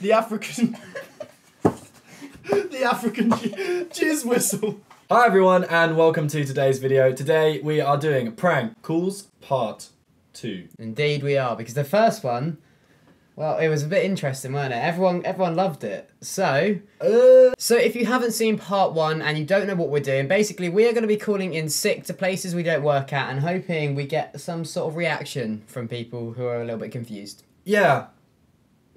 the African, the African j- jizz whistle. Hi everyone, and welcome to today's video. Today we are doing prank calls part two. Indeed, we are because the first one, well, it was a bit interesting, weren't it? Everyone, everyone loved it. So, Uh, so if you haven't seen part one and you don't know what we're doing, basically we are going to be calling in sick to places we don't work at and hoping we get some sort of reaction from people who are a little bit confused. yeah.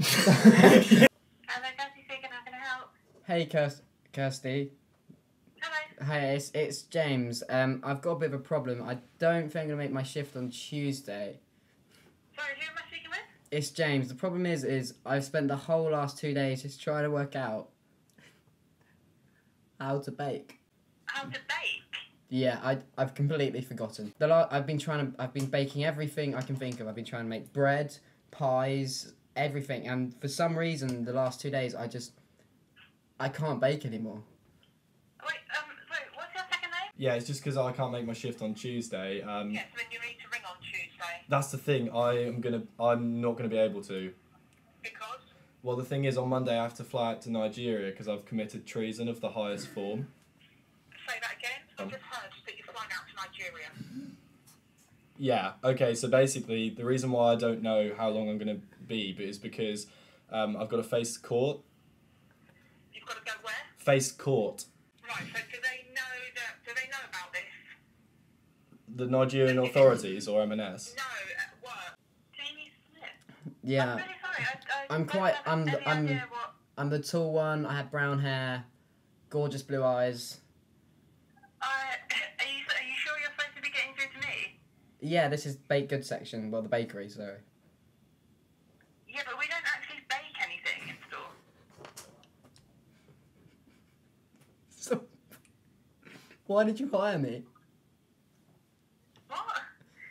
Hello, Kirsty speaking. How can I help? Hey, Kirst- Kirsty. Hello. Hi, it's, it's James. Um, I've got a bit of a problem. I don't think I'm gonna make my shift on Tuesday. Sorry, who am I speaking with? It's James. The problem is, is I've spent the whole last two days just trying to work out how to bake. How to bake? Yeah, I I've completely forgotten. The la- I've been trying to I've been baking everything I can think of. I've been trying to make bread, pies, everything, and for some reason the last two days I just I can't bake anymore. Wait, um, sorry, what's your second name? Yeah, it's just because I can't make my shift on Tuesday. Um, Yes, when you need to ring on Tuesday. That's the thing. I am gonna. I'm not gonna be able to. Because? Well, the thing is, on Monday I have to fly out to Nigeria because I've committed treason of the highest form. Say that again. I've Um. just heard that you're flying out to Nigeria. Yeah. Okay. So basically, the reason why I don't know how long I'm gonna be, but is because um, I've got to face court. You've got to go where? Face court. Right, so do they know that, do they know about this? The Nigerian authorities or M&S. No, at work. Jamie Smith. I'm Yeah, really sorry. I, I I'm quite- I'm- I'm- what... I'm the tall one. I have brown hair, gorgeous blue eyes. Uh, are, you, are you sure you're supposed to be getting through to me? Yeah, this is baked goods section. Well, the bakery. Sorry. Yeah, but we don't actually bake anything in store. So, why did you hire me? What?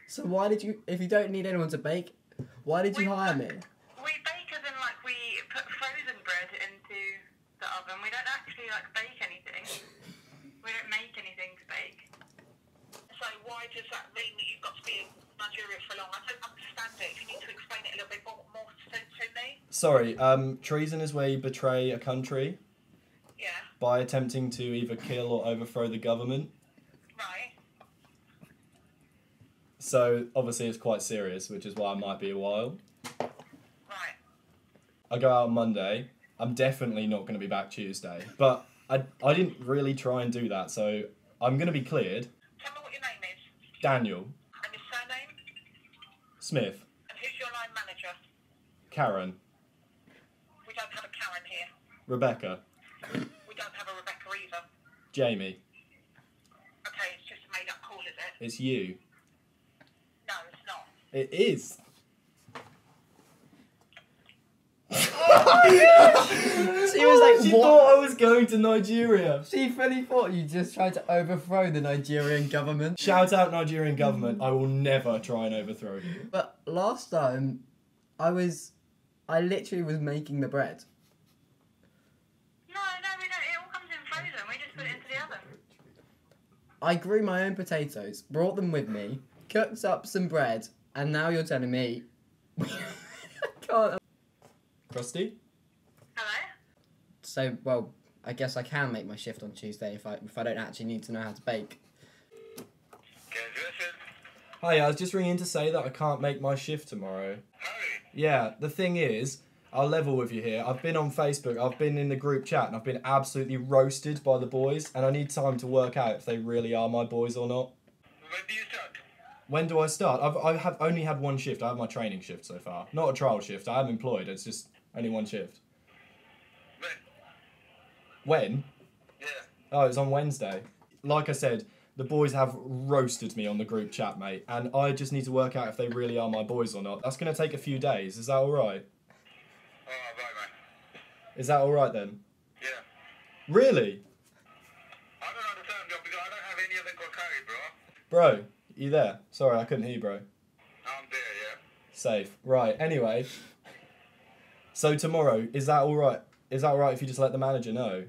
So why did you? If you don't need anyone to bake, why did you We- hire me? We bake as in like we put frozen bread into the oven. We don't actually like bake anything. We don't make anything to bake. So why does that mean that you've got to be in Nigeria for long? Sorry. Um, treason is where you betray a country Yeah. by attempting to either kill or overthrow the government. Right. So obviously it's quite serious, which is why I might be a while. Right. I go out on Monday. I'm definitely not going to be back Tuesday. But I, I didn't really try and do that, so I'm going to be cleared. Tell me what your name is Daniel and your surname Smith, and who's your line manager. Karen, We don't have a Karen here. Rebecca, We don't have a Rebecca either. Jamie. Okay, it's just a made up call, is it? It's you. No, it's not. It is. She was like, she "What?" thought I was going to Nigeria. She fully thought you just tried to overthrow the Nigerian government. Shout out Nigerian government. I will never try and overthrow you. But last time, I was, I literally was making the bread. No, no, we don't. It all comes in frozen. We just put it into the oven. I grew my own potatoes, brought them with me, cooked up some bread, and now you're telling me I can't. Kirsty? Hello? So well, I guess I can make my shift on Tuesday if I if I don't actually need to know how to bake. Hi, I was just ringing to say that I can't make my shift tomorrow. Yeah, the thing is, I'll level with you here. I've been on Facebook, I've been in the group chat, and I've been absolutely roasted by the boys, and I need time to work out if they really are my boys or not. When do you start? When do I start? I've, I have only had one shift. I have my training shift so far. Not a trial shift. I am employed. It's just only one shift. When? When? Yeah. Oh, it's on Wednesday. Like I said, the boys have roasted me on the group chat, mate, and I just need to work out if they really are my boys or not. That's going to take a few days. Is that all right? Is that all right then? Yeah. Really? I don't understand, John, because I don't have any of other Kokari, bro. Bro, you there? Sorry, I couldn't hear you, bro. I'm there, yeah. Safe. Right, anyway. So tomorrow, is that all right? Is that all right if you just let the manager know?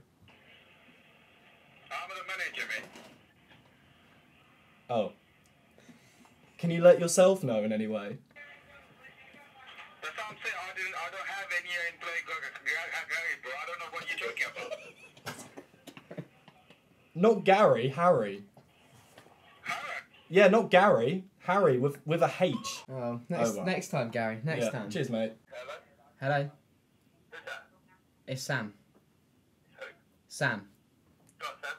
I'm the manager, man. Oh. Can you let yourself know in any way? That's what I'm saying. I didn't. I don't have any employee Gary, bro. I don't know what you're talking about. Not Gary, Harry. Harry. Yeah, not Gary. Harry with with a H. Well, next Oh, well. next time, Gary. Next yeah. time. Cheers, mate. Hello. Hello, Who's that? it's Sam. Who? Sam. Go on, Sam.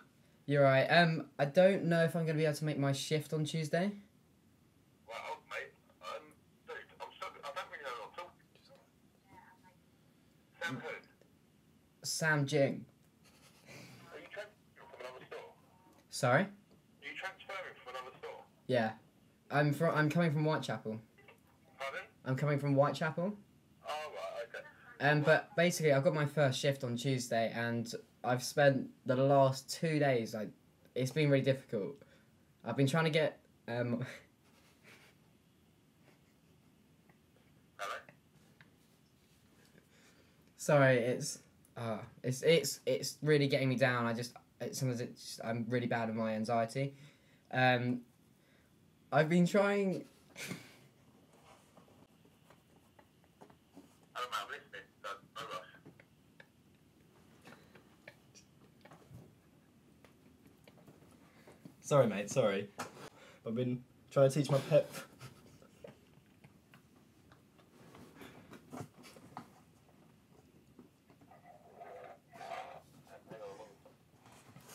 You're right. Um, I don't know if I'm gonna be able to make my shift on Tuesday. Well, mate. Um, dude, I'm sorry. I don't really know what I'm talking. Sam who? Sam King. Are you transferring from another store? Sorry. Are you transferring from another store? Yeah. I'm from. I'm coming from Whitechapel. Pardon? I'm coming from Whitechapel. Oh, right. Okay. Um, but basically, I've got my first shift on Tuesday, and I've spent the last two days. Like, it's been really difficult. I've been trying to get. Um, sorry, it's. Uh, it's it's it's really getting me down. I just it, sometimes it's I'm really bad with my anxiety. Um, I've been trying. I don't know. I'm listening. No, no rush. Sorry, mate. Sorry. I've been trying to teach my pet.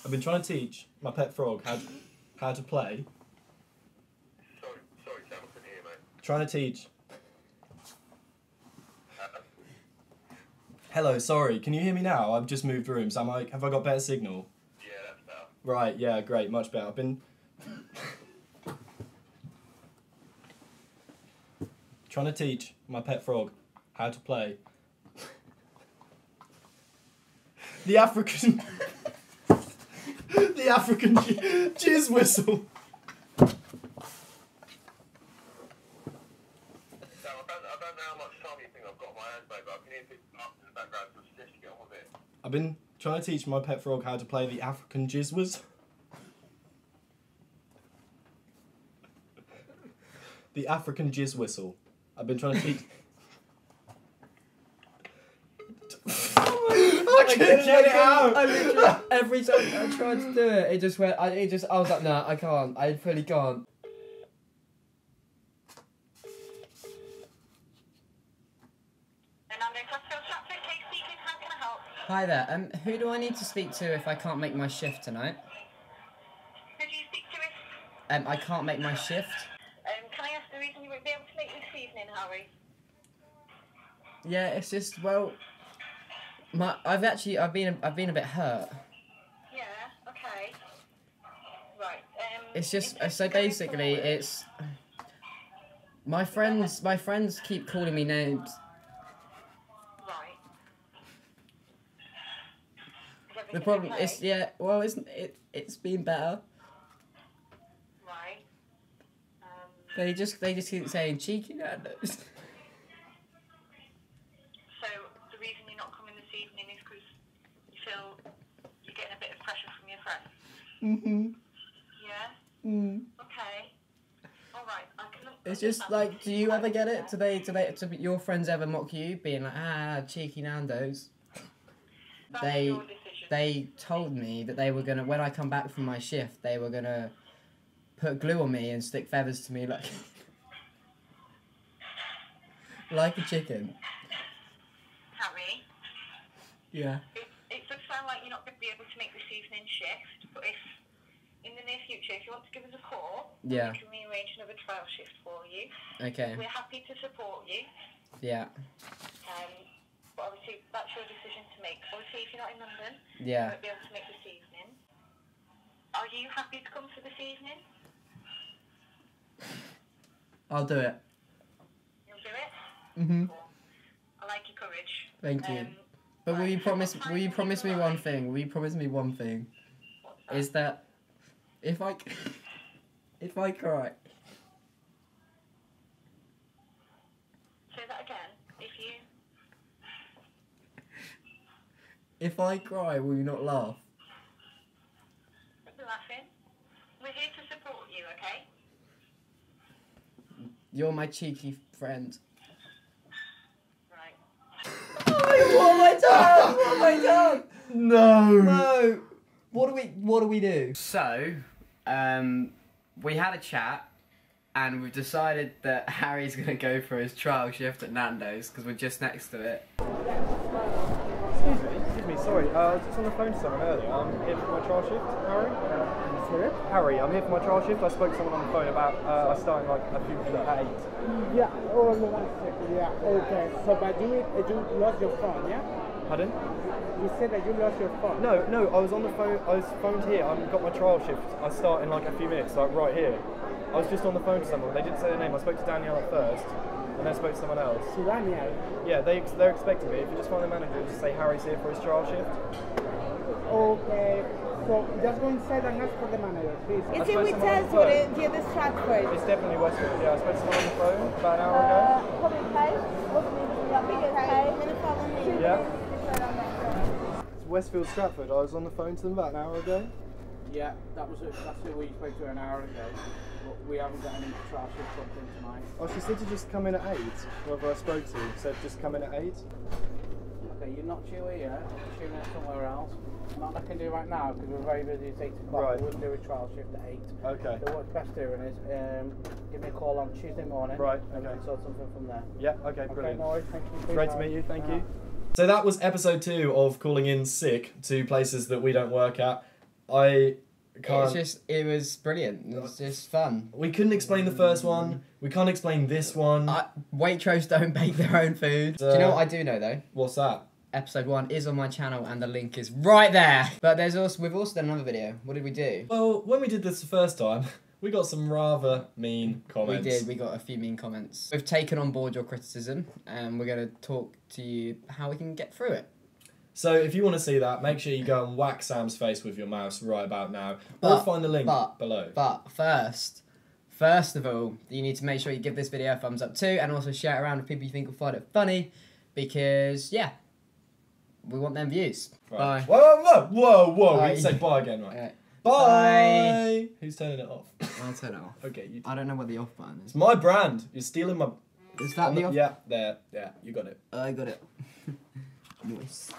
I've been trying to teach my pet frog how to, how to play. Sorry, sorry, Sam. I couldn't hear mate. Trying to teach. Hello, sorry. Can you hear me now? I've just moved rooms. Am I? Have I got better signal? yeah, that's better. Right. Yeah. Great. Much better. I've been trying to teach my pet frog how to play. The African. The African jizz whistle. Sam, I don't, I don't know how much time you think I've got my hands, mate, I can hear people up in the background, so just get on with it. I've been trying to teach my pet frog how to play the African jizz whistle. The African jizz whistle. I've been trying to teach. I can't get it out. I literally, every time I tried to do it, it just went. I, it just. I was like, no, I can't. I fully can't. And I'm going to Costco Traffic, Kate speaking, how can I help? Hi there. Um, who do I need to speak to if I can't make my shift tonight? Could you speak to us? Um, I can't make my shift. Um, can I ask the reason you won't be able to make this evening, Harry? Yeah, it's just well, my I've actually I've been I've been a bit hurt. Yeah, okay. Right, um... It's just so basically it's my friends my friends keep calling me names. Right. The problem okay? is yeah well it's it it's been better. Right. Um, They just they just keep saying cheeky Nando's. so, the reason you're not coming this evening is because you feel you're getting a bit of pressure from your friends? Mhm. Yeah? Mm. Okay. Alright, I can... It's just like, do you ever get it? Do they, do they, do your friends ever mock you, being like, ah, cheeky Nando's? That's they- your decision. They told me that they were gonna, when I come back from my shift, they were gonna put glue on me and stick feathers to me like, like a chicken. Harry, Yeah. it, it does sound like you're not going to be able to make this evening shift, but if in the near future, if you want to give us a call, Yeah. we can rearrange another trial shift for you. Okay. We're happy to support you, Yeah. um, but obviously that's your decision to make. Obviously, if you're not in London, you Yeah. won't be able to make this evening. Are you happy to come for this evening? I'll do it. You'll do it? Mhm. Cool. I like your courage. Thank you. Um, But will you promise? Will you promise me one thing? Will you promise me one thing? is that if I if I cry. Say that again. If you. If I cry, will you not laugh? we laughing. We're here to support you, okay? You're my cheeky friend. Right. oh, what have I done? What have I done? No. No. What do we What do we do? So, um, we had a chat, and we've decided that Harry's gonna go for his trial shift at Nando's because we're just next to it. Excuse me, excuse me, sorry. Uh, I was just on the phone to someone earlier. I'm here for my trial shift. Harry? Sorry? Harry, I'm here for my trial shift. I spoke to someone on the phone about uh, I starting like a few minutes at 8. Yeah, hold on one second. Yeah, okay. So, but you, uh, you lost your phone, yeah? Pardon? You said that you lost your phone. No, no, I was on the phone. I was phoned here. I've got my trial shift. I start in like a few minutes, like right here. I was just on the phone to someone. They didn't say their name. I spoke to Danielle at first, and then I spoke to someone else. To Daniel. Yeah, they they're expecting me. If you just find the manager, just say Harry's here for his trial shift. Okay. So, just go inside and ask for the manager, please. I Is it with to someone on the us or the other Stratford? It's definitely Westfield. Yeah, I spoke to someone on the phone about an hour Uh, ago. public place? Public place. I'm gonna follow me. Yeah. It's Westfield Stratford. I was on the phone to them about an hour ago. Yeah, that was it. That's who we spoke to an hour ago. But we haven't got any trash or something tonight. Oh, she said to just come in at eight. Whoever I spoke to said just come in at eight. Okay, you're not chewy yet. You're it somewhere else. Not I can do right now because we're very busy at 8 o'clock. Right. We wouldn't do a trial shift at 8. Okay. So what's best doing is um, give me a call on Tuesday morning. Right, And we okay. can sort something from there. Yeah. Okay. Okay, Brilliant. no worries. Thank you. Great to meet you. Thank Uh, you. So that was episode two of calling in sick to places that we don't work at. I It was can't. just it was brilliant. It was just fun. We couldn't explain the first one. We can't explain this one. I, Waitrose don't bake their own food. do you know what I do know though? What's that? Episode one is on my channel and the link is right there. But there's also we've also done another video. What did we do? Well, when we did this the first time, we got some rather mean comments. We did. We got a few mean comments. We've taken on board your criticism, and we're going to talk to you how we can get through it. So if you want to see that, make sure you go and whack Sam's face with your mouse right about now, or find the link but- below. But first, first of all, you need to make sure you give this video a thumbs up too, and also share it around with people you think will find it funny, because yeah, we want them views. Right. Bye. Whoa, whoa, whoa, whoa, whoa! We say bye again, right? Alright, Bye. Bye. Who's turning it off? I'll turn it off. okay, you. I don't know what the off button is. It's my brand. You're stealing my. Is that the off? Yeah, there, yeah, you got it. I got it. nice.